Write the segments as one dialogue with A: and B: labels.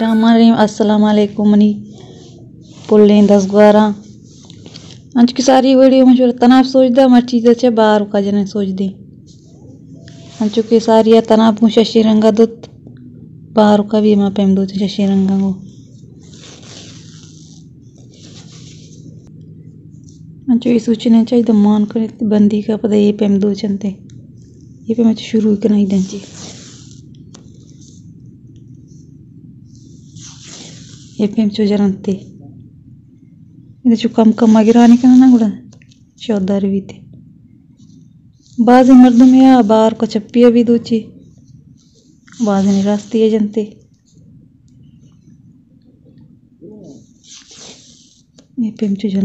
A: वालेकुम मनी पुल्लें दस ग्यारह अंच की सारी वीडियो में तनाव सोचदा मैं चीज़ अच्छे बाहर का जने सोच दी अंचु की सारी तनाव को शशि रंगा दुत बार का भी मैं पेम दूत शशि रंगा को अंचु ये सूचना चाहिए मान कर बंदी का पता ये पेम दो चंते ये पे मैं शुरू करना ही देंची ಏಪಿಎಂ ಚೂಜರಂತೆ ಇದು कम ಕಮ್ ಕಮ್ ಆಗಿರೋ ಅನಿಕನ बाजी ಚೌದಾರಿ में बाज बार को चप्पी भी दूची बाज निरास्ती है जनते एपीएम चूजर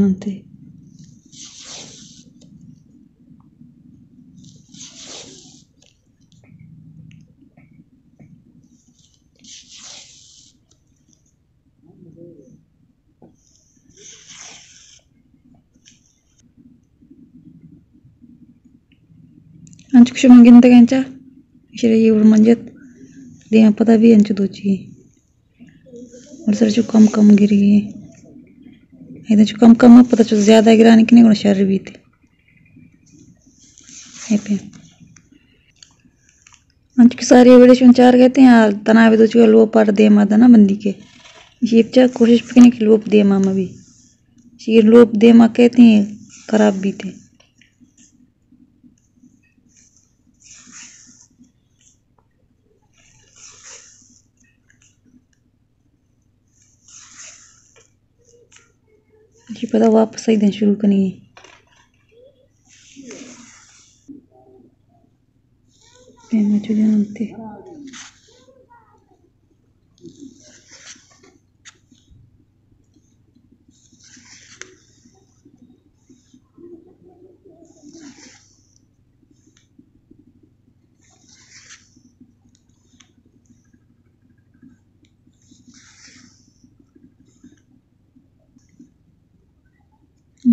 A: लक्ष मागीन तर त्यांच्या शिरे एवढं म्हणजे देहापदा बी यांची दोची सरची कम कमगिरी है। ताची कम कम पता चो ज़्यादा गिरा नहीं गुण शर भी थे। है पे। अंच के सारे बड़े चार कहते हैं, यार तनाव दो तो चुका लोप पर दे माता ना बंदी के। ये बच्चा कोशिश करने की लोप दे मामा भी। ये लोप दे माँ कहते हैं, खराब भी थे। जी पता वापस आई दिन शुरू करनी है जानते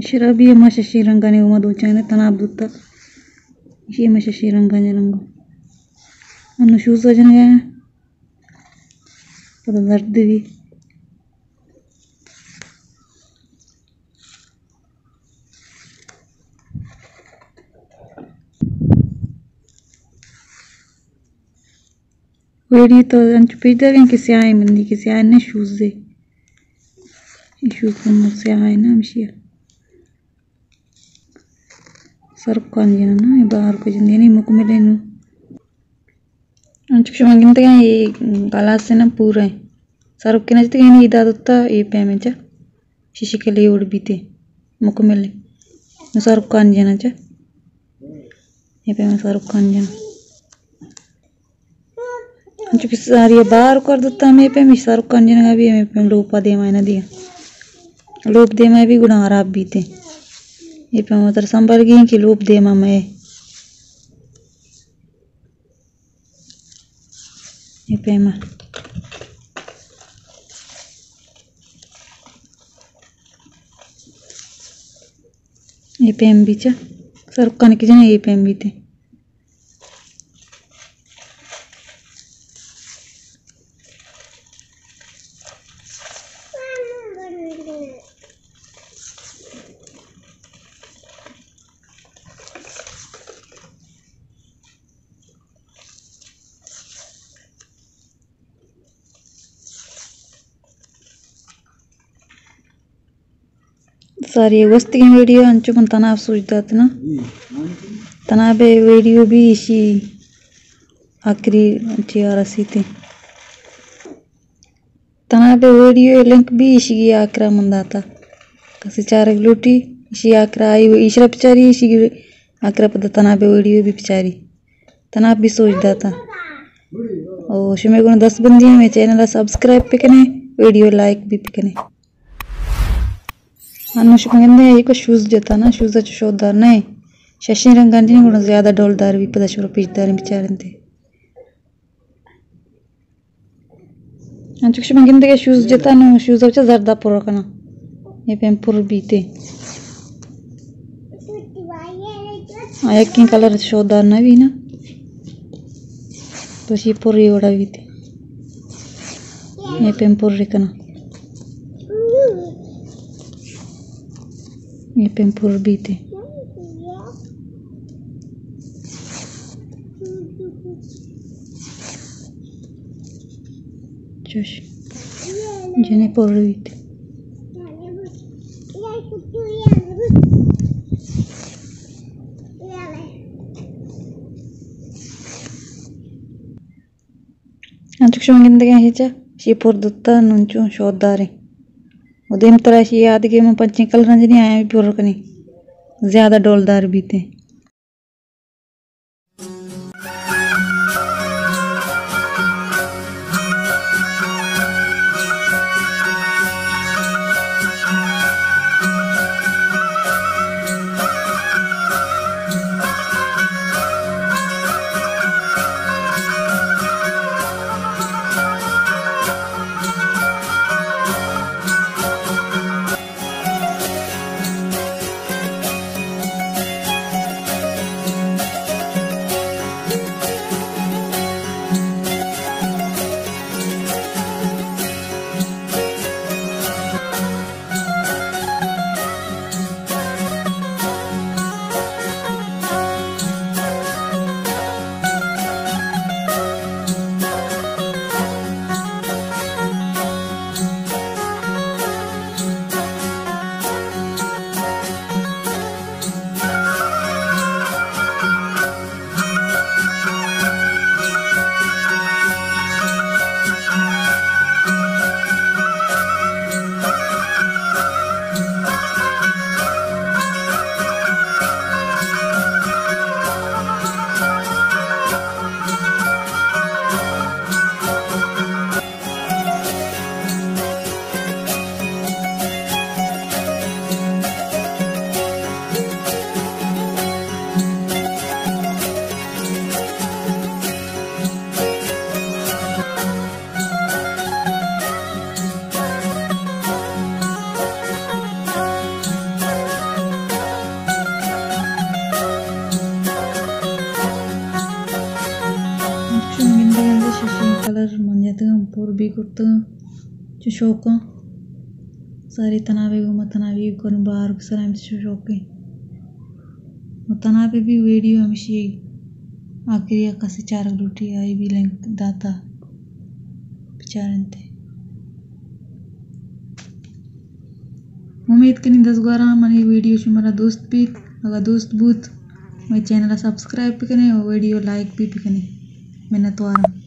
A: शराबी ये मा शशी रंगा ने उमा दोचा ने तना अब्दुत्ता ये मा शशी रंगा ने रंगो अनु शूज़ सजन गए हैं पता दर्द भी वेड़ी तो अंच पीछे भी किसी आए मंदी किसी आए ना शूज़ दे शूज़ को मुझसे आए ना मिशिया सरकान जी ना बाहर को जी नहीं मुख मिले चुपचाप अंकिन तक ये गलास से ना पूरा है सरक के नजते कहीं ईद आदता ये पेमेंट चा शिशि के लिए उड़ बीते मुख मिले सरक खान जी ना चा ये पेमेंट सरक खान जी ना चुप सारी ये बाहर कर दता मैं पेमेंट सरक खान जी ना भी मैं पेमेंट लोपा दे माइना दिया लोप दे माए भी गुना बीते संभल गई कि लूप दे मैं ये पे मा ये पेम एम भी चा सर कनक जने ये पेम एम थे सारी वस्ती वीडियो अंचुकन तनाव सूझदात ना। तनाबे वीडियो भी इसी आखिरी रसी थी। तनाबे वीडियो लिंक भी इसी की आकरा मंदाता कसी चार लूटी इसी आकरा आई ईशरा पिचारी इसी आकरा पता तनाबे वीडियो भी पिचारी। तनाब भी सोचदा था। और शुमे गुण दस बंदी में चैनल सब्सक्राइब पे कने वीडियो लाइक भी पे कने। अनुष्का एक शूज़ देता ना, शूज़ शोदार नहीं शशि ಕೂಡ ज़्यादा डोलदार भी पता शुरू पिचदार बिचारंते अंचुक मंगिंदे के शूज़ देता नो, शूज़ अच्छा जर्दा पुर पेंपुर बीते। की कलर शोदार ना भी ना। तो पुर उड़ा बीते ये पेम्पुर रिकना ये पेम्पुर बीते Josh. Jene porruit. Antuk schon gindiga hicha shi pordutta nunchu shoddare. उदयम तरह से याद के मैं पंचे कलरंज नहीं आया भी कनी। ज़्यादा डोलदार भी चुशोक सारी तनावे गुमा तनावी कोन बार सलाम चुशोक। तनावे भी वीडियो हमेशी आखिरी कसी चार लुटी आई भी लिंक दाता बिचारते उम्मीद कनी दस ग्यारह मनी वीडियो से मेरा दोस्त भी अगर दोस्त बूथ मेरे चैनल सब्सक्राइब भी करें और वीडियो लाइक भी, भी करें। मेहनत वारा